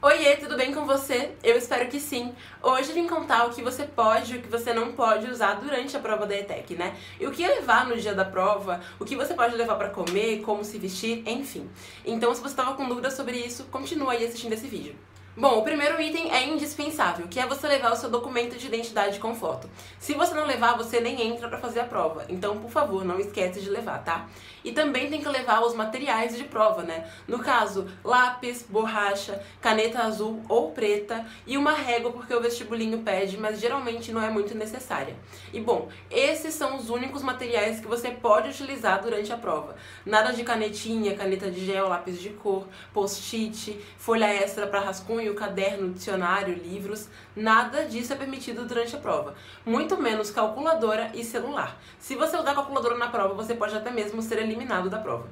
Oiê, tudo bem com você? Eu espero que sim. Hoje eu vim contar o que você pode e o que você não pode usar durante a prova da ETEC, né? E o que levar no dia da prova, o que você pode levar para comer, como se vestir, enfim. Então, se você estava com dúvidas sobre isso, continua aí assistindo esse vídeo. Bom, o primeiro item é indispensável, que é você levar o seu documento de identidade com foto. Se você não levar, você nem entra para fazer a prova. Então, por favor, não esquece de levar, tá? E também tem que levar os materiais de prova, né? No caso, lápis, borracha, caneta azul ou preta e uma régua porque o vestibulinho pede, mas geralmente não é muito necessária. E bom, esses são os únicos materiais que você pode utilizar durante a prova. Nada de canetinha, caneta de gel, lápis de cor, post-it, folha extra para rascunho o caderno, dicionário, livros, nada disso é permitido durante a prova. Muito menos calculadora e celular. Se você usar calculadora na prova, você pode até mesmo ser eliminado da prova.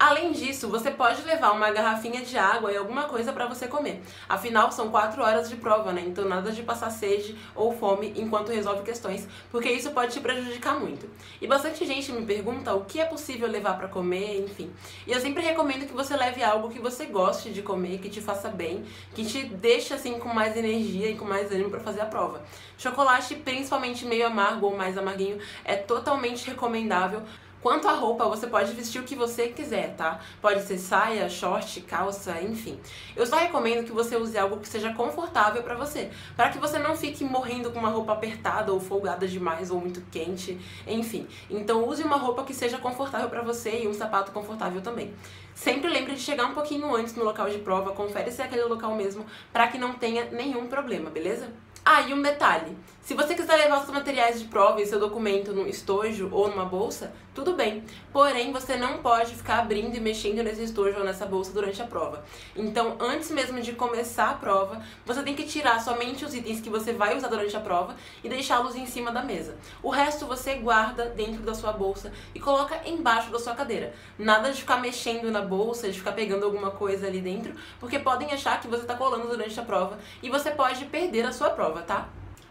Além disso, você pode levar uma garrafinha de água e alguma coisa para você comer. Afinal, são quatro horas de prova, né? Então nada de passar sede ou fome enquanto resolve questões, porque isso pode te prejudicar muito. E bastante gente me pergunta o que é possível levar para comer, enfim. E eu sempre recomendo que você leve algo que você goste de comer, que te faça bem, que te deixe assim com mais energia e com mais ânimo para fazer a prova. Chocolate, principalmente meio amargo ou mais amarguinho, é totalmente recomendável Quanto à roupa, você pode vestir o que você quiser, tá? Pode ser saia, short, calça, enfim. Eu só recomendo que você use algo que seja confortável para você, para que você não fique morrendo com uma roupa apertada ou folgada demais ou muito quente, enfim. Então use uma roupa que seja confortável para você e um sapato confortável também. Sempre lembre de chegar um pouquinho antes no local de prova, confere se é aquele local mesmo, para que não tenha nenhum problema, beleza? Ah, e um detalhe. Se você quiser levar seus materiais de prova e seu documento num estojo ou numa bolsa, tudo bem. Porém, você não pode ficar abrindo e mexendo nesse estojo ou nessa bolsa durante a prova. Então, antes mesmo de começar a prova, você tem que tirar somente os itens que você vai usar durante a prova e deixá-los em cima da mesa. O resto você guarda dentro da sua bolsa e coloca embaixo da sua cadeira. Nada de ficar mexendo na bolsa, de ficar pegando alguma coisa ali dentro, porque podem achar que você está colando durante a prova e você pode perder a sua prova, tá?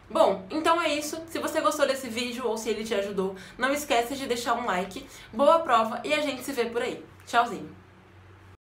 Bom, então é isso. Se você gostou desse vídeo ou se ele te ajudou, não esquece de deixar um like. Boa prova e a gente se vê por aí. Tchauzinho!